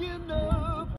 you know.